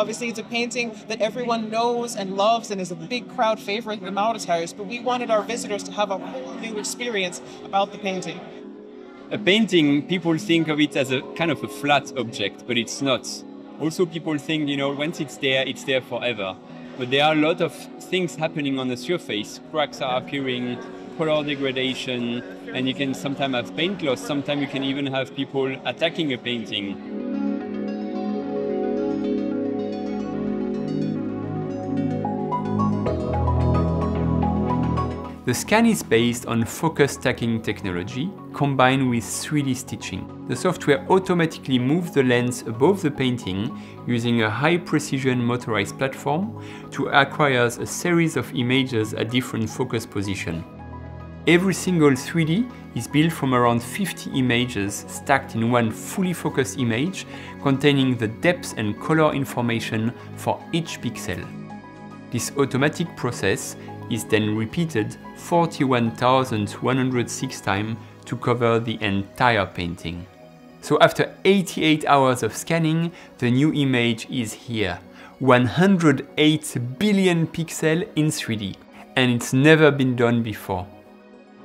Obviously, it's a painting that everyone knows and loves and is a big crowd favorite in the Mauritshuis, but we wanted our visitors to have a whole new experience about the painting. A painting, people think of it as a kind of a flat object, but it's not. Also, people think, you know, once it's there, it's there forever. But there are a lot of things happening on the surface. Cracks are appearing, color degradation, and you can sometimes have paint loss. Sometimes you can even have people attacking a painting. The scan is based on focus stacking technology combined with 3D stitching. The software automatically moves the lens above the painting using a high precision motorized platform to acquire a series of images at different focus positions. Every single 3D is built from around 50 images stacked in one fully focused image containing the depth and color information for each pixel. This automatic process is then repeated 41,106 times to cover the entire painting. So after 88 hours of scanning, the new image is here. 108 billion pixels in 3D. And it's never been done before.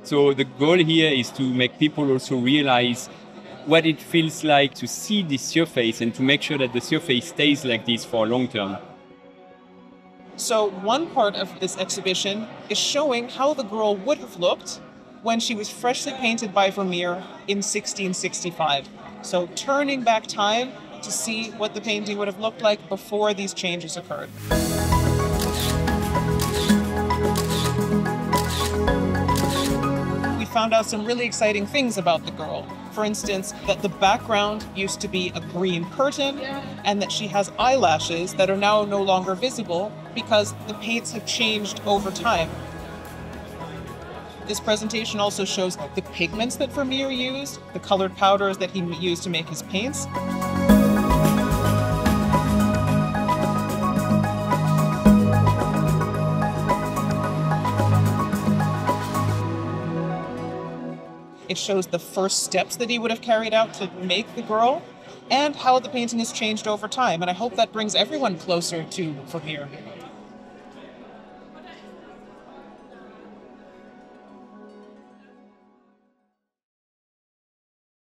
So the goal here is to make people also realize what it feels like to see this surface and to make sure that the surface stays like this for long term. So, one part of this exhibition is showing how the girl would have looked when she was freshly painted by Vermeer in 1665. So, turning back time to see what the painting would have looked like before these changes occurred. Found out some really exciting things about the girl. For instance, that the background used to be a green curtain and that she has eyelashes that are now no longer visible because the paints have changed over time. This presentation also shows the pigments that Vermeer used, the colored powders that he used to make his paints. It shows the first steps that he would have carried out to make the girl and how the painting has changed over time. And I hope that brings everyone closer to Vermeer.